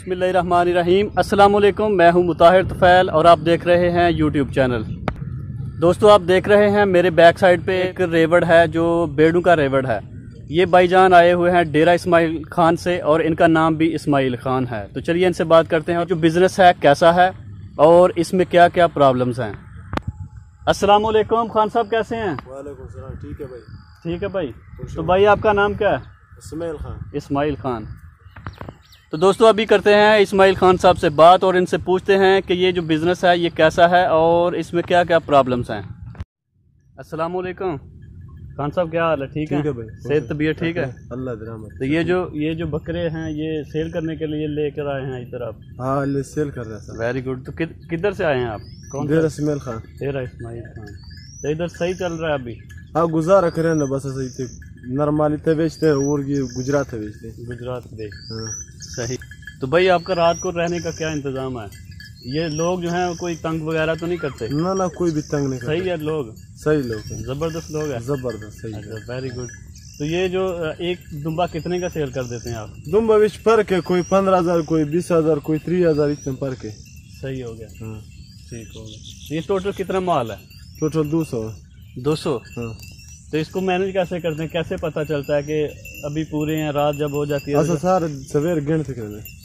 अस्सलाम वालेकुम मैं हूँ मुताहिर तफ़ैल और आप देख रहे हैं यूट्यूब चैनल। दोस्तों आप देख रहे हैं मेरे बैक साइड पे एक रेवड़ है जो बेड़ू का रेवड़ है। ये भाईजान आए हुए हैं डेरा इस्माइल खान से और इनका नाम भी इस्माइल खान है। तो चलिए इनसे बात करते हैं और जो बिज़नेस है कैसा है और इसमें क्या क्या प्रॉब्लम्स हैं। अस्सलाम वालेकुम खान साहब कैसे हैं? वालेकुम सलाम ठीक है भाई। ठीक है भाई। तो भाई आपका नाम क्या है? इसमाइल खान। इस्माइल खान। तो दोस्तों अभी करते हैं इस्माइल खान साहब से बात और इनसे पूछते हैं कि ये जो बिज़नेस है ये कैसा है और इसमें क्या क्या प्रॉब्लम्स हैं। अस्सलाम वालेकुम खान साहब क्या हाल है? ठीक है? ठीक भाई सेहत तबीयत ठीक है? अल्लाह तो ये जो ये जो बकरे हैं ये सेल करने के लिए लेकर आए हैं इधर आप? हाँ सेल कर रहा है वेरी गुड तो किधर से आए हैं आप? कौन सा? डेरा इसमाइल खान। तेरा इस्माइल खान। तो इधर सही चल रहा है अभी? हाँ गुजारा करें ना बस ऐसे ही थे नॉर्मली तो बेचते हैं और ये गुजरात है बेचते। हैं गुजरात देश हाँ। सही। तो भाई आपका रात को रहने का क्या इंतज़ाम है? ये लोग जो हैं कोई तंग वगैरह तो नहीं करते? ना ना कोई भी तंग नहीं करता। सही है लोग? सही लोग हैं। ज़बरदस्त लोग हैं? ज़बरदस्त सही अच्छा वेरी गुड तो ये जो एक दुम्बा कितने का सेल कर देते हैं आप? दुम भविष्य फ़र्क है कोई पंद्रह हज़ार कोई बीस हज़ार कोई तीस हज़ार इतने फ़र्क है सही हो गया। हाँ। ठीक हो गया। ये टोटल कितना माल है? टोटल दो सौ। दो सौ? हाँ। तो इसको मैनेज कैसे करते हैं? कैसे पता चलता है कि अभी पूरे हैं रात जब हो जाती है अच्छा तो सारे सवेरे गिन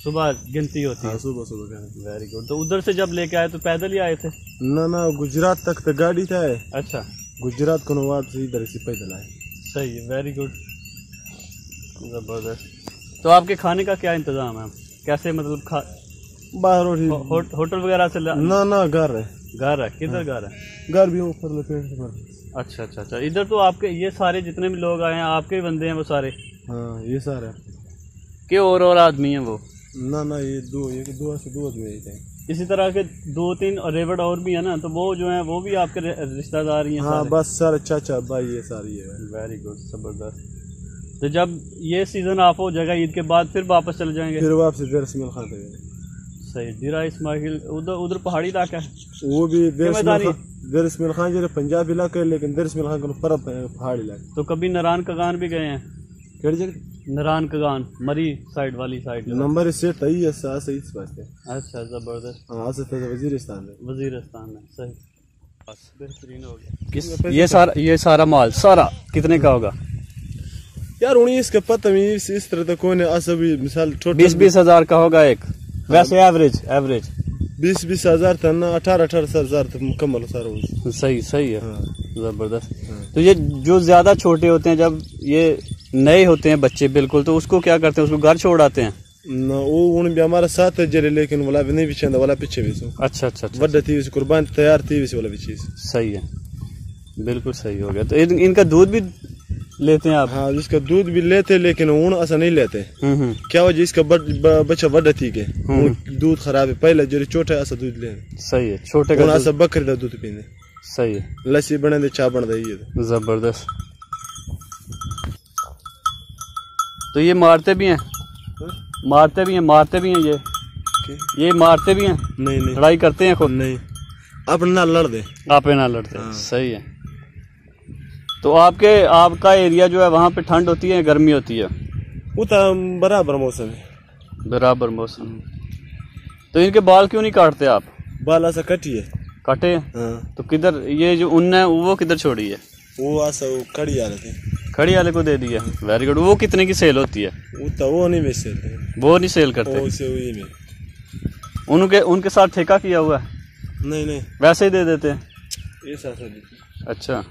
सुबह गिनती होती हाँ। है सुबह सुबह वेरी गुड तो उधर से जब लेके आए तो पैदल ही आए थे? ना ना गुजरात तक तो गाड़ी था अच्छा। गुजरात को नवाब से इधर से पैदल आए। सही है वेरी गुड ज़बरदस्त। तो आपके खाने का क्या इंतज़ाम है? कैसे मतलब खा बाहर हो, हो, होटल वगैरह से ला- ना ना घर है। घर है? किधर घर है? घर भी ऊपर लपेट भर अच्छा अच्छा अच्छा। इधर तो आपके ये सारे जितने भी लोग आए हैं आपके ही बंदे हैं वो सारे? हाँ ये सारा। कि और और आदमी हैं वो? ना ना ये दो ये दो से दो आदमी थे इसी तरह के दो तीन रेवड़ और भी है ना तो वो जो है वो भी आपके रिश्तेदार ही हैं हाँ बस सारे चाचा भाई ये सारी है। वेरी गुड ज़बरदस्त। तो जब ये सीज़न ऑफ़ हो जाएगा ईद के बाद फिर वापस चले जाएँगे? फिर वापस इसमाइल खान थे सही इस्माइल उधर उधर पहाड़ी इलाका है। वो भी खान पंजाब इलाका है लेकिन खान का है पहाड़ी इलाका तो कभी नारायण कगान भी गए हैं? केड़ी जगह? नारायण कगान मरी साइड वाली साइड। नंबर इससे तई है सा सही इस वास्ते अच्छा ज़बरदस्त। हाँ से तो वजीरिस्तान है। वजीरस्तान में सही। बेहतरीन हो गया। किस ये सारा ये सारा माल सारा कितने का होगा? यार उन्हीं इसका पता नहीं इस, तरह तो कोई नहीं असर भी मिसाल बीस बीस हज़ार का होगा एक। वैसे एवरेज एवरेज बीस बीस हज़ार था ना अठारह अठारह हज़ार तक मुकम्मल सारा वो। सही सही है। हाँ। ज़बरदस्त। हाँ। तो ये जो ज़्यादा छोटे होते हैं जब ये नए होते हैं बच्चे बिल्कुल तो उसको क्या करते हैं? उसको घर छोड़ आते हैं? ना वो उन भी हमारा साथ है जरे लेकिन वाला भी नहीं बिछांदा वाला पीछे भी सो। अच्छा अच्छा अच्छा वड्डा थी कुर्बान तैयार थी वाला भी चीज़ सही है। बिल्कुल सही हो गया। तो इन, इनका दूध भी लेते हैं आप? हाँ जिसका दूध भी लेते लेकिन ऊन ऐसा नहीं लेते। हम्म हम्म। क्या वजह इसका बच्चा वड्डा ठीक हम्म। दूध खराब है। पहले जो छोटा ऐसा दूध ले। सही है छोटे का ऐसा बकरी का दूध पीने। सही है। लस्सी बने दे चा बन दे ये ज़बरदस्त। तो ये मारते भी हैं? मारते भी हैं मारते भी हैं ये? ये मारते भी हैं? नहीं नहीं। लड़ाई करते हैं खुद? नहीं। अपने ना लड़ दे। आपे ना लड़ते हाँ। सही है। तो आपके आपका एरिया जो है वहाँ पे ठंड होती है गर्मी होती है? वो तो बराबर मौसम है। बराबर मौसम। तो इनके बाल क्यों नहीं काटते आप? बाल ऐसा कटी है। काटे? हाँ। तो किधर ये जो ऊन है वो किधर छोड़ी है? वो ऐसा वो आ रहे थे। खड़ी वाले को दे दिया वेरी गुड वो कितने की सेल होती है? वो तो वो नहीं बेच सकते। वो नहीं सेल करते? उनके उनके साथ ठेका किया हुआ है? नहीं नहीं। वैसे ही दे देते हैं? ये अच्छा।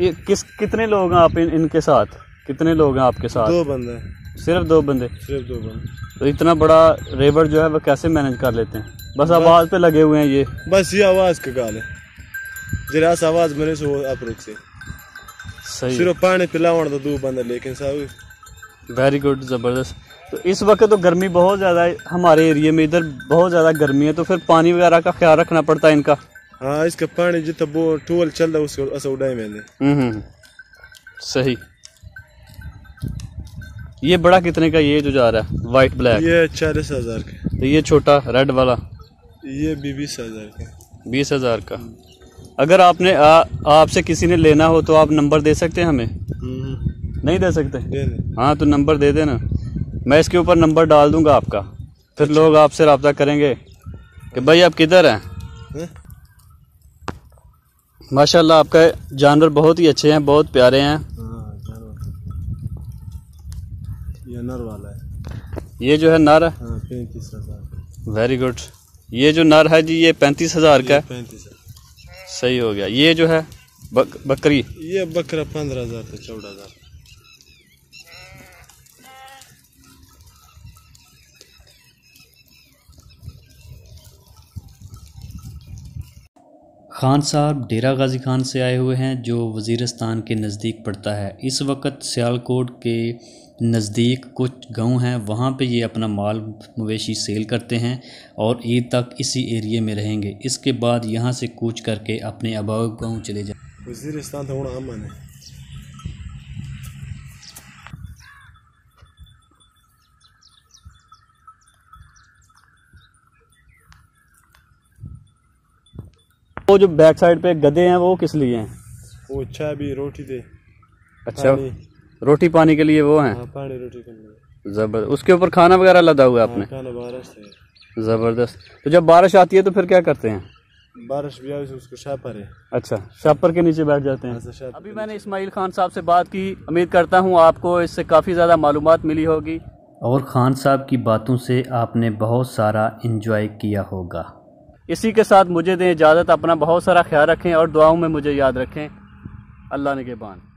ये किस कितने लोग हैं आप इन, इनके साथ? कितने लोग हैं आपके साथ? दो बंदे सिर्फ़ दो बंदे? सिर्फ़ दो बंदे। तो इतना बड़ा रेबर जो है वो कैसे मैनेज कर लेते हैं? बस आवाज़ पे लगे हुए हैं ये। बस ये आवाज़ का गाल है। जरा ऐसा आवाज़ मेरे से वो आप रुक से। सही। सिर्फ़ पानी पिलावन तो दो बंदे लेकिन साहब। वेरी गुड ज़बरदस्त। तो इस वक्त तो गर्मी बहुत ज़्यादा है हमारे एरिया में। इधर बहुत ज़्यादा गर्मी है तो फिर पानी वगैरह का ख्याल रखना पड़ता है इनका? हाँ इसका पानी जितना वो टूल चल रहा है उसको ऐसा उड़ाई मैंने। हम्म हम्म, हम्म। सही। ये बड़ा कितने का ये जो जा रहा है? वाइट ब्लैक ये चालीस हज़ार का। तो ये छोटा रेड वाला? ये भी बीस हज़ार का। बीस हज़ार का। अगर आपने आपसे किसी ने लेना हो तो आप नंबर दे सकते हैं हमें? हम्म, नहीं दे सकते? दे दे। हाँ तो नंबर दे देना। मैं इसके ऊपर नंबर डाल दूँगा आपका। फिर लोग आपसे रब्ता करेंगे कि भाई आप किधर हैं? हैं? माशाल्लाह आपका जानवर बहुत ही अच्छे हैं बहुत प्यारे हैं। हाँ ये नर वाला है। ये जो है नर? हाँ पैंतीस हज़ार। वेरी गुड ये जो नर है जी ये पैंतीस हज़ार का है। पैंतीस सही हो गया। ये जो है बक, बकरी? ये बकरा पंद्रह हज़ार से चौदह हज़ार। खान साहब डेरा गाजी खान से आए हुए हैं, जो वज़ीरस्तान के नज़दीक पड़ता है। इस वक्त सियालकोट के नज़दीक कुछ गाँव हैं, वहाँ पे ये अपना माल मवेशी सेल करते हैं और ईद तक इसी एरिए में रहेंगे। इसके बाद यहाँ से कूच करके अपने अबाव गाँव चले जाए। वजीरिस्तान तो हूँ अमन है वो जो बैक साइड पे गधे हैं वो किस लिए हैं? वो चाय भी रोटी दे। अच्छा पानी। रोटी पानी के लिए वो हैं? हाँ पानी रोटी करने उसके ऊपर खाना वगैरह लदा हुआ है आपने? खाना बारिश से ज़बरदस्त। तो जब बारिश आती है तो फिर क्या करते हैं? बारिश भी आई तो उसको शापर है। अच्छा शापर के नीचे बैठ जाते हैं। अभी मैंने इस्माइल खान साहब से बात की। उम्मीद करता हूँ आपको इससे काफ़ी ज़्यादा मालूम मिली होगी। और खान साहब की बातों से आपने बहुत सारा इंजॉय किया होगा। इसी के साथ मुझे दें इजाज़त, अपना बहुत सारा ख्याल रखें और दुआओं में मुझे याद रखें। अल्लाह ने के बान।